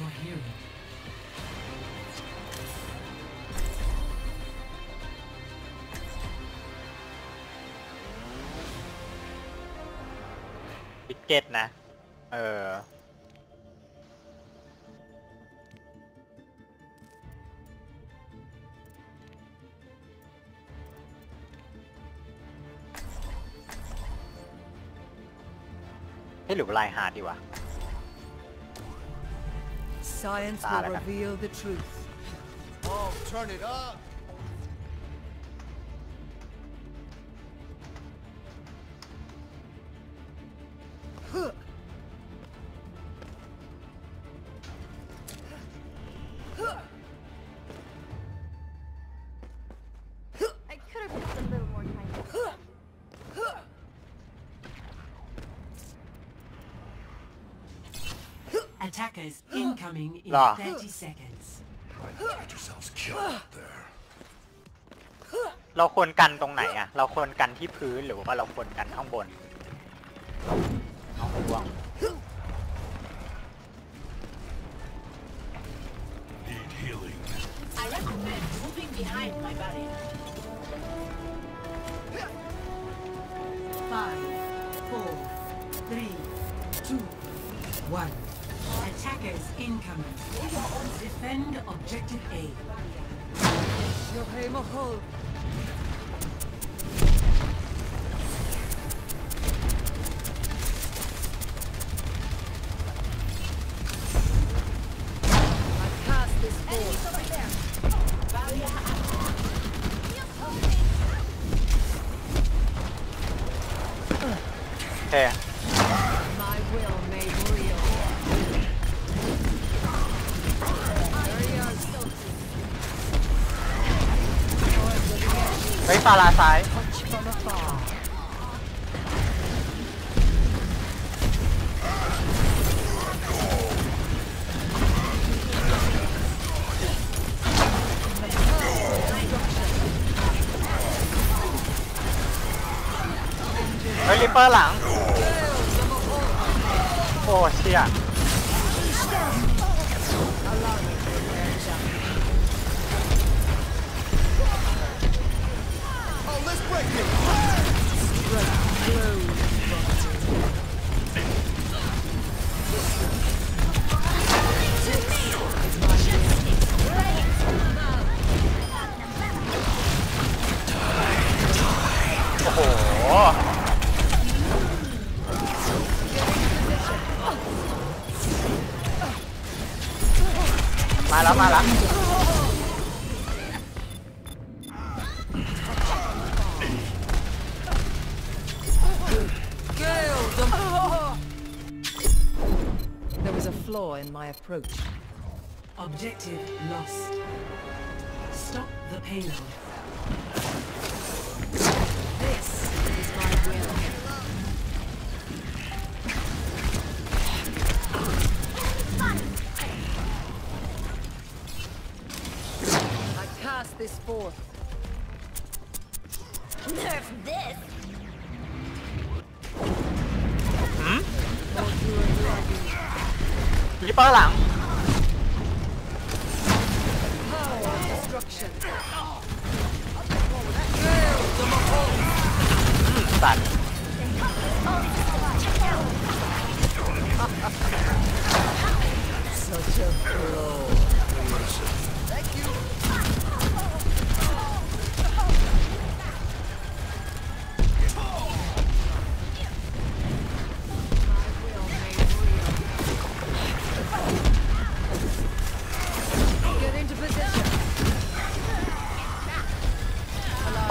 your hero. นะ เออให้หรือลายหาดีวะ Science will reveal the truth. Oh, turn it up! attackers incoming in 30 seconds. เราควรกันตรงไหนอะเราควรกันที่พื้นหรือว่าเราควรกันข้างบนเอาห่ว้าองหนึง Attackers incoming. Defend objective A. You'll aim a 没法拉赛。มาแล้วมาแล้ว approach. Objective lost. Stop the payload. This is my will. I cast this forth. falar.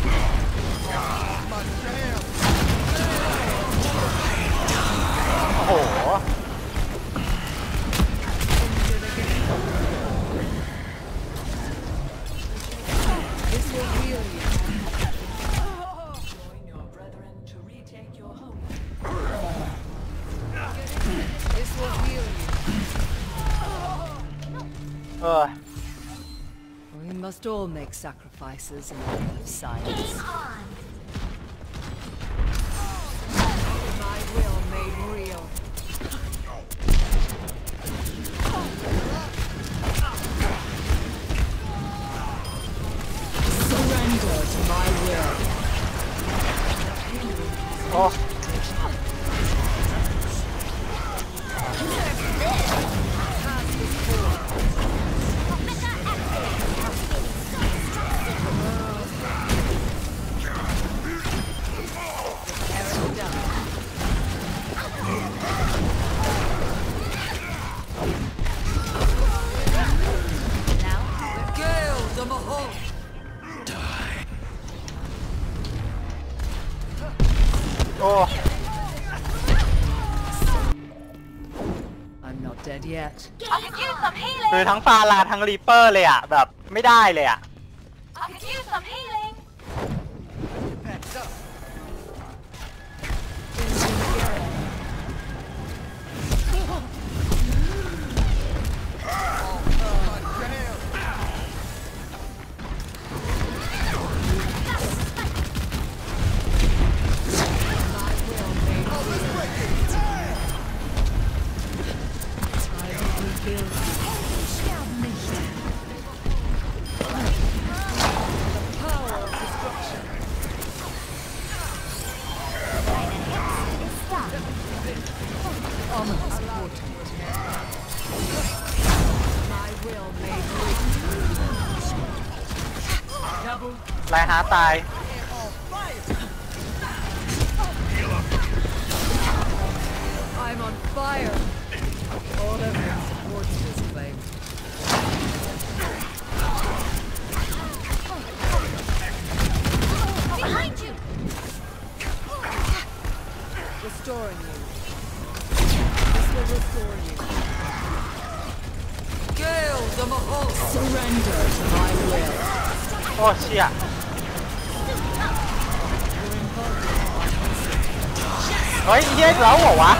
โอ้โหเออ must all make sacrifices in the name of science. on! My will made real. Surrender to my will. Oh. ทั้งฟาลาทั้งรีเปอร์เลยอ่ะแบบไม่ได้เลยอ่ะ die. I'm on fire. 找我玩。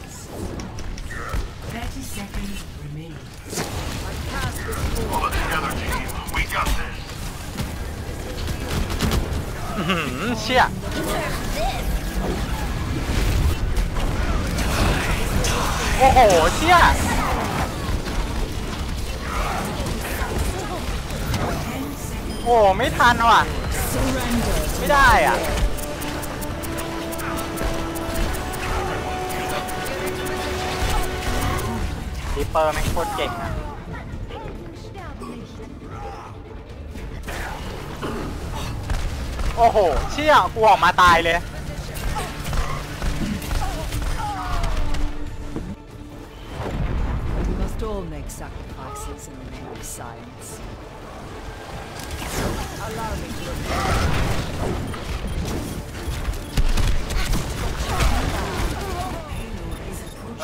me. Pull it together, team. We got this. เชี่ยโอ้โหเชี่ยโอ้ไม่ทันว่ะไม่ได้อ่ะีเปอร์แม่งโคตรเก่งโอ้โห เชี่ยกูออกมาตายเลย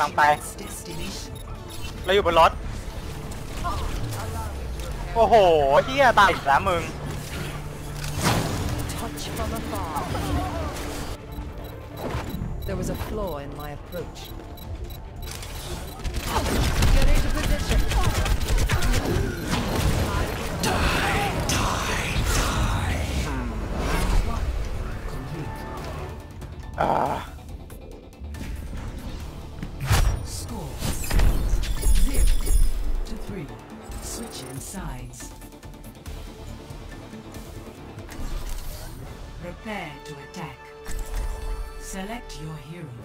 ลองไปเราอยู่บนรถโอ้โหเฮียตายอีกแล้วมึง Touch from afar. There was a flaw in my approach. Get into position. Die, die, die. อ่า three. Switching sides. Prepare to attack. Select your hero.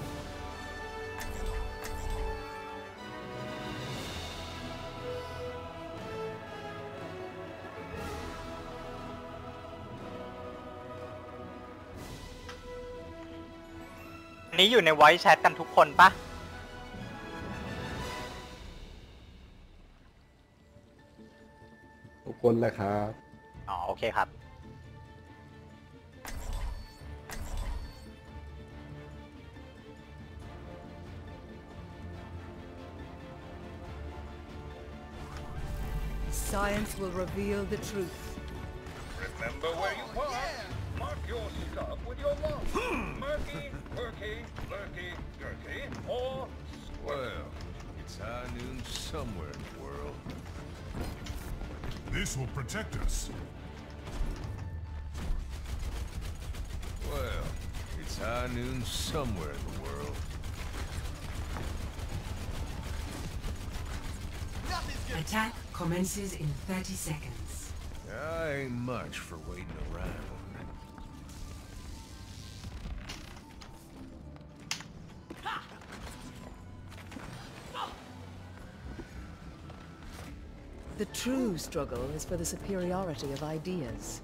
นี้อยู่ในไวท์แชทกันทุกคนปะ Oh, okay, โอเคครับ Science will reveal the truth. Remember where you are. Mark your stuff with your Murky, dirty, or It's somewhere this will protect us. Well, it's high noon somewhere in the world. Attack commences in 30 seconds. I ain't much for waiting around. The true struggle is for the superiority of ideas.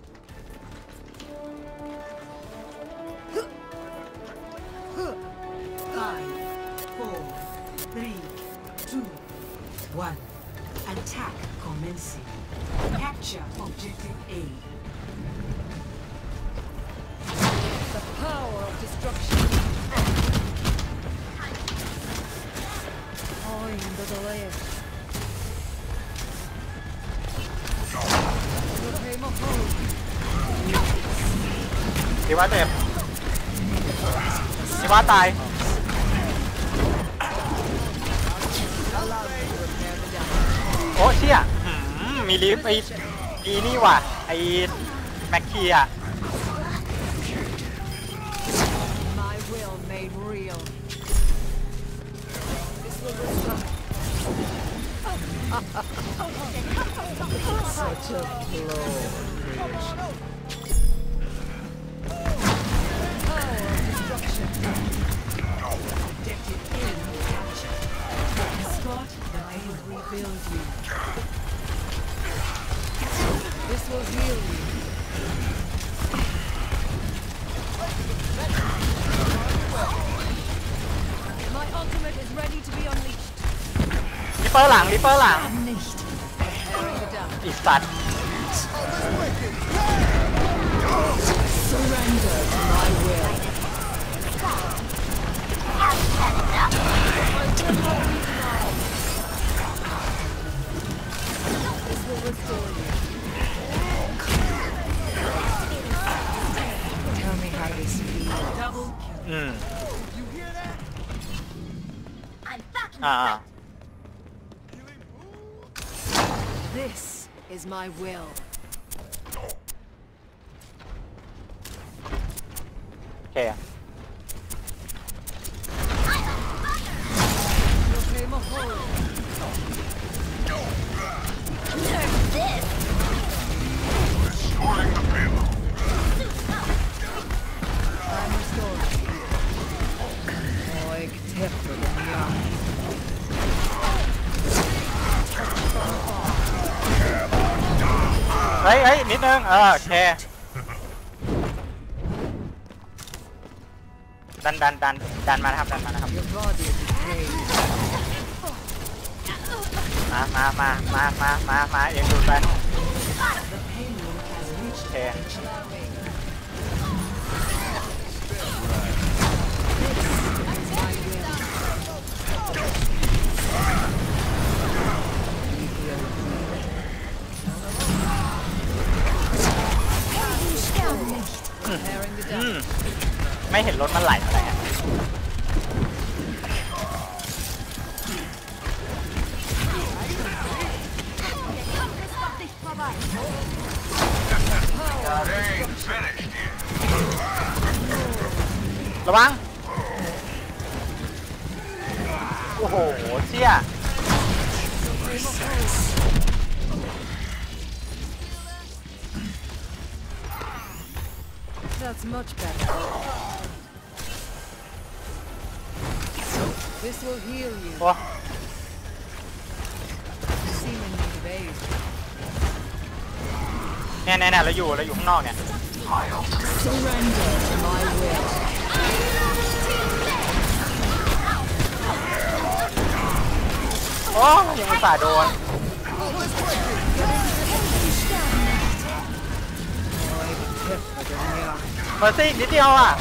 วะเจ็บชอวะตตาย โอ้เชี่ยมีลิฟไอ้ดีนี่ว่ะไอ้แม็กคีอ่ะเปอร์หลังอีสัตว์อืมอ่า is my will. Okay. ไฮ้ยนิดนึงเออแชร์ดันดันดันดัน มา นะครับ ดัน มา นะครับ มามามามามามามาเอ็นดูไปแชร์มไม่เห็นรถมันไหลอะไรอะระวัง โอ้โห เชี่ย much better. This will heal you. What? Seemingly dazed. เนี่ยเนี่ยเนี่ยเราอยู่เราอยู่ข้างนอกเนี่ย Surrender to my will. โอ้ยยังอุตส่าห์โดน莫飞，你掉啦！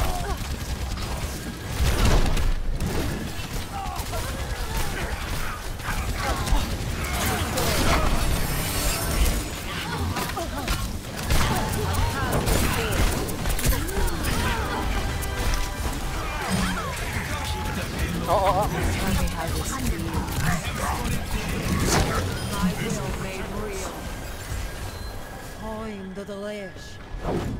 哦哦哦！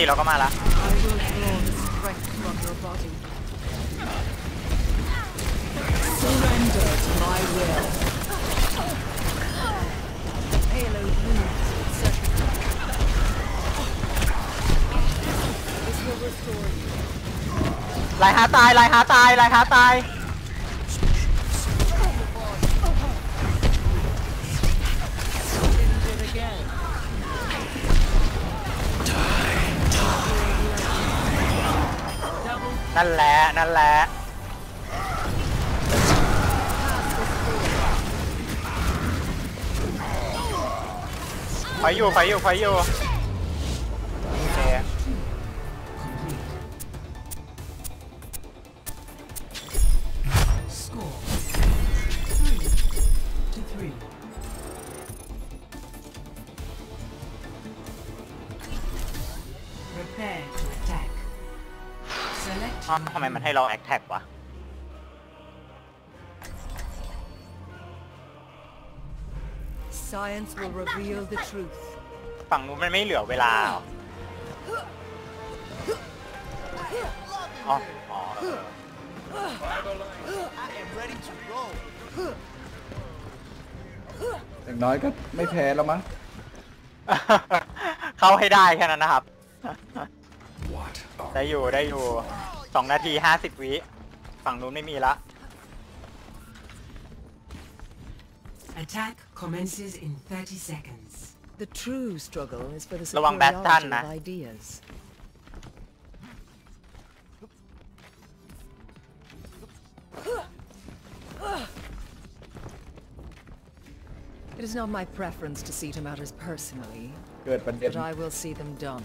ติเราก็มาละไล่หาตาย ไล่หาตาย ไล่หาตายนั่นแหละนั่นแหละไฟอยู่ไฟอยู่ไฟอยู่โอเคอมทำไมมันให้เราแอคแท็กวะฝั่งนู้นมันไม่เหลือเวลาเหรออ๋อ อ๋ออย่างน้อยก็ไม่แพ้แล้วมั้ง เข้าให้ได้แค่นั้นนะครับ ได้อยู่ ได้อยู่สองนาทีห้าสิบวิฝั่งนู้นไม่มีละ Attack commences in 30 seconds. The true struggle is for the superiority of ideas. personally, but I will see them done.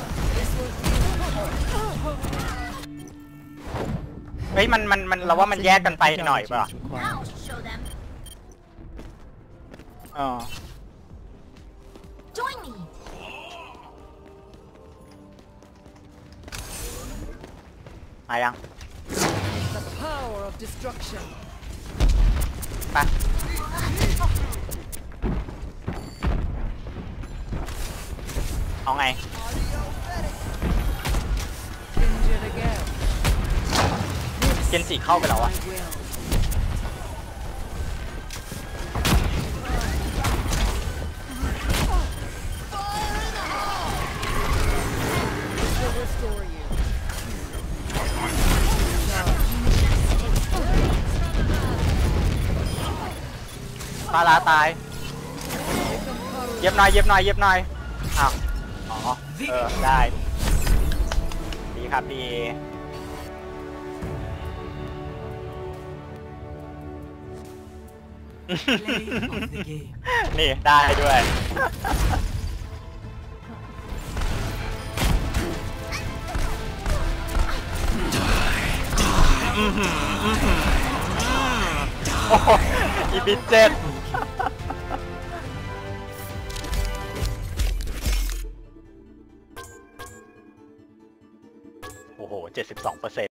ฮ้ยมันมันมันเราว่ามันแยกกันไปหน่อยป่ะอ๋อมายังไป เอาไงเจนสี่เข้าไปแล้วอะปาลาตายเย็บหน่อยเย็บหน่อยเย็บหน่อย อ้าว อ๋อเออได้ ดีครับ ดีนี่ ได้ด้วยอ้อีบิเจ็ด โอ้โห72%เปอร์เซ็น